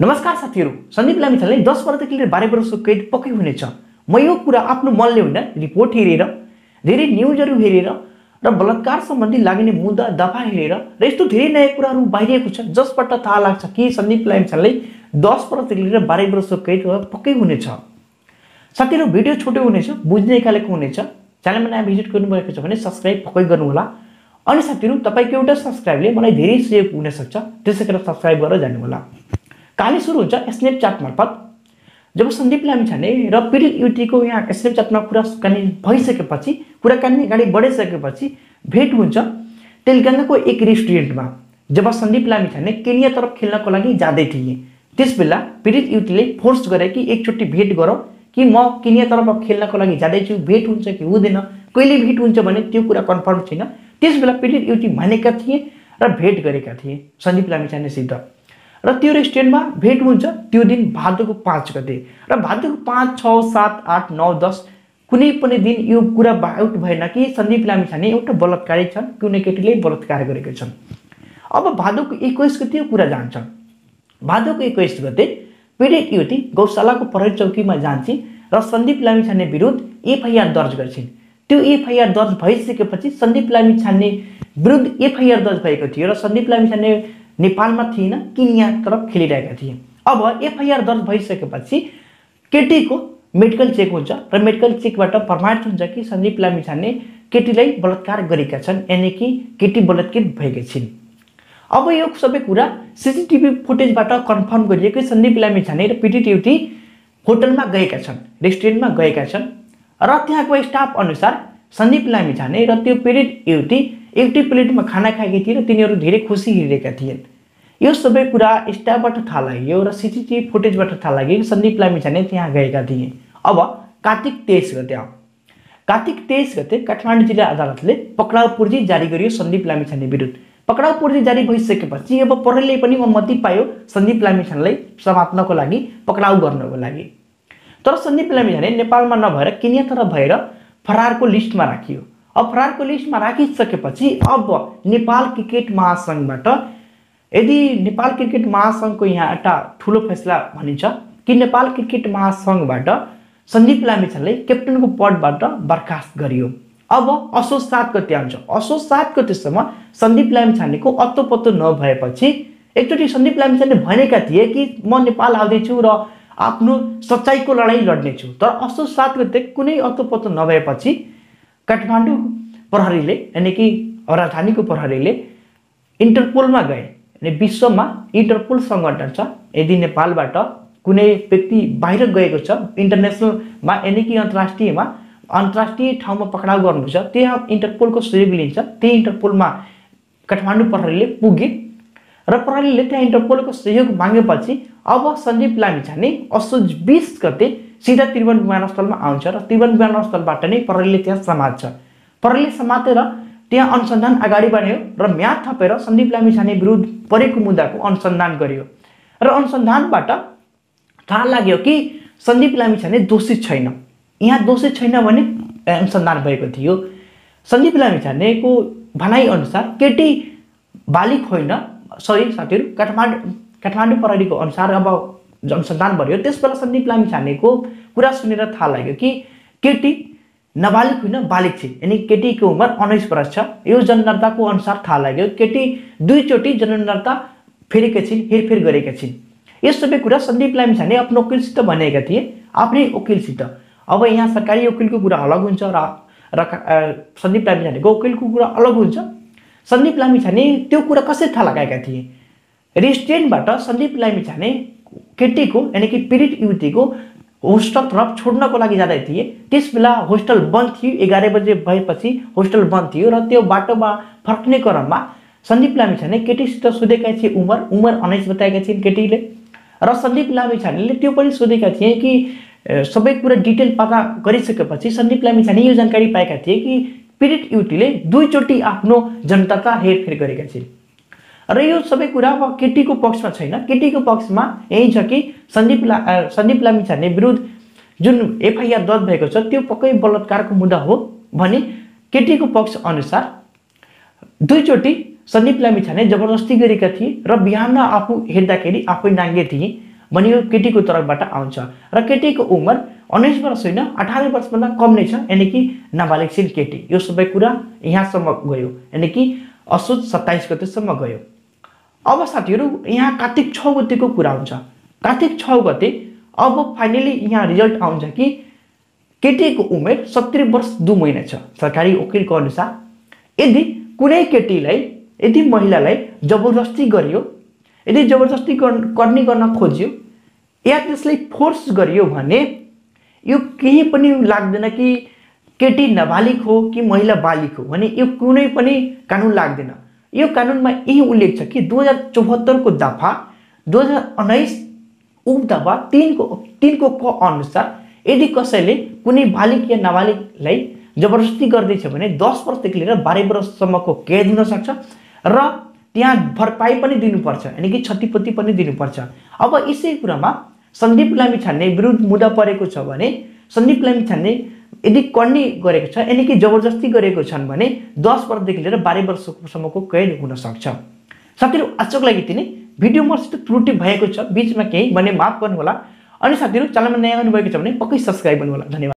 नमस्कार साथीहरू सन्दीप लामिछानेले दस वर्षदेखि लिएर बाह्र वर्षको कैद पक्कै हुनेछ। म यो कुरा आफ्नो मनले होइन रिपोर्ट हेरेर धेरै न्युजहरू हेरेर र बलात्कार सम्बन्धी लाग्ने मुद्दा दफा हेरेर र यस्तो धेरै नयाँ कुराहरू बाहिरिएको छ जसबाट थाहा लाग्छ कि सन्दीप लामिछानेले दस वर्षदेखि लिएर बाह्र वर्षको कैद पक्कै हुनेछ। साथीहरू भिडियो छोटो हुनेछ बुझ्ने खालेको हुनेछ। च्यानलमा नयाँ भिजिट गर्नुभएको छ भने सब्सक्राइब पक्कै गर्नुहोला। अनि साथीहरू तपाईँको एउटा सब्सक्राइबले मलाई धेरै सहयोग हुनसक्छ त्यसै कारण सब्सक्राइब गरेर जानुहोला। कहानी सुरु हुन्छ स्न्यापच्याट मार्फत जब सन्दीप लामिछाने र पीडित युवतीको यहाँ स्न्यापच्याटमा कुराकानी भइसकेपछि कुराकानी अगाडि बढिसकेपछि भेट हुन्छ तेलगानाको एक रेस्टुरेन्टमा। जब सन्दीप लामिछाने केनियातर्फ खेल्नको लागि जाँदै थिए। त्यस बेला पीडित युवतीले फोर्स गरे कि एकचोटि भेट गरौँ कि म केनियातर्फ खेल्नको लागि जाँदैछु भेट हुन्छ कि हुँदैन कहिले भेट हुन्छ भने त्यो कुरा कन्फर्म छैन। त्यस बेला पीडित युवती मानेका थिए र भेट गरेका थिए सन्दीप लामिछानेसित र त्यो रेस्टुरेन्टमा भेट हुन्छ त्यो दिन भादोको पाँच गते। र भादोको पाँच छ सात आठ नौ दस कुनै पनि दिन यो कुरा आउट भएन कि सन्दीप लामिछाने एउटा बलात्कारी छन् कुनै केटीले बलात्कार गरेका छन्। अब भादोको एक्काइस गते यो कुरा जान्छ। भादोको एक्काइस गते पीडित युवती गौशालाको प्रहरी चौकीमा जान्छन् र सन्दीप लामिछाने विरुद्ध एफआइआर दर्ज गर्छिन्। त्यो एफआइआर दर्ज भइसकेपछि सन्दीप लामिछाने विरुद्ध एफआइआर दर्ज भएको थियो र सन्दीप लामिछाने नेपालमा थिएन किनिया तरफ खेलिरहेका थिए। अब एफआइआर दर्ज भइसकेपछि केटीको मेडिकल चेक हुन्छ र मेडिकल चेकबाट प्रमाणित हुन्छ कि सन्दीप लामिछाने केटीलाई बलात्कार गरेका छन् यानि कि केटी बलात्कृत भएकी छिन्। अब यो सबै कुरा सिसिटिभी फुटेजबाट कन्फर्म गरिएको सन्दीप लामिछाने र पीडित युवती होटलमा गएका छन् रेस्टुरेन्टमा गएका छन्। र त्यहाँको स्टाफ अनुसार सन्दीप लामिछाने र त्यो पीडित युवती एउटै प्लेटमा खाना खाएकी थिए र तिनीहरू धेरै खुसी हिँडेका थिएन्। यो सबै कुरा स्टाफबाट थाहा लाग्यो र सिसिटिभी फुटेजबाट थाहा लाग्यो कि सन्दीप लामिछाने त्यहाँ गएका थिए। अब कार्तिक तेइस गते आऊ कार्तिक तेइस गते काठमाडौँ जिल्ला अदालतले पक्राउ पूर्जी जारी गरियो सन्दीप लामिछाने विरुद्ध। पक्राउ पूर्जी जारी भइसकेपछि अब प्रहरीले पनि अनुमति पायो सन्दीप लामिछानेलाई समात्नको लागि पक्राउ गर्नको लागि। तर सन्दीप लामिछाने नेपालमा नभएर केनियातिर भएर फरारको लिस्टमा राखियो। अब फरारको लिस्टमा राखिसकेपछि अब नेपाल क्रिकेट महासङ्घबाट यदि नेपाल क्रिकेट महासङ्घको यहाँ एउटा ठुलो फैसला भनिन्छ कि नेपाल क्रिकेट महासङ्घबाट सन्दीप लामिछानेलाई क्याप्टनको पदबाट बर्खास्त गरियो। अब असोज सात गते आउँछ असोज सात गतेसम्म सन्दीप लामिछानेको अत्तो पत्तो नभएपछि एकचोटि सन्दीप लामिछाने भनेका थिए कि म नेपाल आउँदैछु र आफ्नो सच्चाइको लडाइँ लड्नेछु। तर असोज सात गते कुनै अत्तो पत्तो नभएपछि काठमाडौँ प्रहरीले यानि कि राजधानीको प्रहरीले इन्टरपोलमा गए। अनि विश्वमा इन्टरपोल सङ्गठन छ। यदि नेपालबाट कुनै व्यक्ति बाहिर गएको छ इन्टरनेसनलमा यानि कि अन्तर्राष्ट्रियमा अन्तर्राष्ट्रिय ठाउँमा पक्राउ गर्नु छ त्यहाँ इन्टरपोलको सहयोग लिन्छ। त्यही इन्टरपोलमा काठमाडौँ प्रहरीले पुगे र प्रहरीले त्यहाँ इन्टरपोलको सहयोग मागेपछि अब सन्दीप लामिछाने असोज बिस गते सिधा त्रिभुवन विमानस्थलमा आउँछ र त्रिभुवन विमानस्थलबाट नै प्रहरीले त्यहाँ समात्छ प्रहरीले समातेर त्यहाँ अनुसन्धान अगाडि बढ्यो र म्याद थपेर सन्दीप लामिछाने विरुद्ध परेको मुद्दाको अनुसन्धान गर्यो। र अनुसन्धानबाट थाहा लाग्यो कि सन्दीप लामिछाने दोषी छैन। यहाँ दोषी छैन भने अनुसन्धान भएको थियो। सन्दीप लामिछानेको भनाइअनुसार केटी बालिक होइन सरी साथीहरू काठमाडौँ काठमाडौँ प्रहरीको अनुसार अब अनुसन्धान भयो। त्यस बेला सन्दीप लामिछानेको कुरा सुनेर थाहा लाग्यो कि केटी नाबालिग होइन बालिक छिन् यानि केटीको उमेर उन्नाइस वर्ष छ। यो जनदर्ताको अनुसार थाहा लाग्यो केटी दुईचोटि जनदर्ता फेरेका छिन् हेरफेर गरेका छिन्। यस सबै कुरा सन्दीप लामिछाने आफ्नो वकिलसित भनेका थिए आफ्नै वकिलसित। अब यहाँ सरकारी वकिलको कुरा अलग हुन्छ र र सन्दीप लामिछानेको वकिलको कुरा अलग हुन्छ। सन्दीप लामिछाने त्यो कुरा कसरी थाहा लगाएका थिए? रेस्टुरेन्टबाट सन्दीप लामिछाने केटीको यानि कि पीडित युवतीको होस्टल तरफ छोड्नको लागि जाँदै थिए। त्यस बेला होस्टल बन्द थियो एघार बजे भएपछि होस्टल बन्द थियो र त्यो बाटोमा फर्कने क्रममा सन्दीप लामिछाने केटीसित सोधेका थिए उमर। उमर उन्नाइस बताएका थिइन् केटीले। र सन्दीप लामिछानेले त्यो पनि सोधेका थिए कि सबै कुरा डिटेल पता गरिसकेपछि सन्दीप लामिछाने यो जानकारी पाएका थिए कि पीडित युवतीले दुईचोटि आफ्नो जनताका हेरफेर गरेका छिन्। र यो सबै कुरा अब केटीको पक्षमा छैन। केटीको पक्षमा यही छ कि सन्दीप ला सन्दीप लामिछाने विरुद्ध जुन एफआइआर दर्ज भएको छ त्यो पक्कै बलात्कारको मुद्दा हो भने केटीको पक्ष अनुसार दुईचोटि सन्दीप लामिछाने जबरजस्ती गरेका थिए र बिहान आफू हेर्दाखेरि आफै नाङ्गे थिए भने यो केटीको तर्फबाट आउँछ। र केटीको उमेर उन्नाइस वर्ष होइन अठार वर्षभन्दा कम नै छ यानि कि नाबालिगशील केटी। यो सबै कुरा यहाँसम्म गयो यानि कि असोज सत्ताइस गतेसम्म गयो। अब साथीहरू यहाँ कार्तिक छ गतेको कुरा हुन्छ। कार्तिक छ गते अब फाइनली यहाँ रिजल्ट आउँछ कि केटीको उमेर सत्तरी वर्ष दु महिना छ। सरकारी वकिलको अनुसार यदि कुनै केटीलाई यदि महिलालाई जबरजस्ती गरियो यदि जबरजस्ती गर्ने गर्न खोजियो या त्यसलाई फोर्स गरियो भने यो केही पनि लाग्दैन कि केटी नाबालिग हो कि महिला बालिक हो भने यो कुनै पनि कानुन लाग्दैन। यो कानुनमा यही उल्लेख छ कि दुई हजार चौहत्तरको दफा दुई हजार उन्नाइस ऊ दफा तिनको तिनको क अनुसार यदि कसैले कुनै बालिक या नाबालिगलाई जबरजस्ती गर्दैछ भने दस वर्षदेखि लिएर बाह्र वर्षसम्मको कैद हुनसक्छ र त्यहाँ भरपाई पनि दिनुपर्छ यानि कि क्षतिपूर्ति पनि दिनुपर्छ। अब यसै कुरामा सन्दीप लामी छान्ने विरुद्ध मुद्दा परेको छ भने सन्दीप लामी छान्ने यदि कर्णी गरेको छ यानि कि जबरजस्ती गरेको छन् भने दस वर्षदेखि लिएर बाह्र वर्षसम्मको कैद हुनसक्छ साथीहरू आजको लागि तिनी भिडियो मसित त्रुटि भएको छ बिचमा केही भने माफ गर्नु होला अनि साथीहरू च्यानलमा नयाँ आउनुभएको छ भने पक्कै सब्सक्राइब गर्नु होला धन्यवाद।